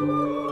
Música